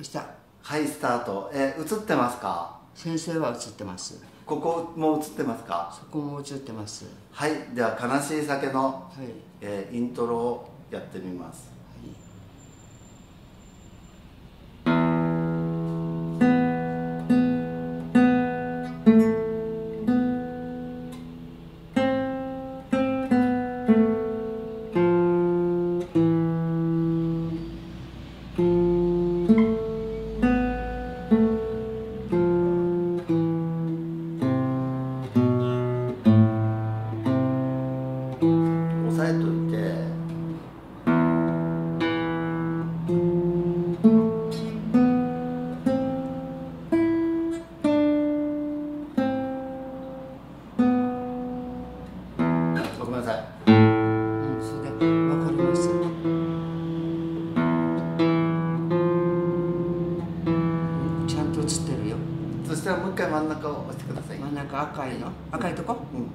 押した。はいスタート。えー、映ってますか？先生は映ってます。ここも映ってますか？そこも映ってます。はいでは悲しい酒の、はい、はいえー、イントロをやってみます。押さえとい。てごめんなさい。うんそれでわかりますうんちゃんと映ってるよ。そしたらもう一回真ん中を押してください、真ん中赤いの？赤いとこ？うん